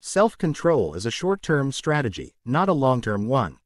Self-control is a short-term strategy, not a long-term one.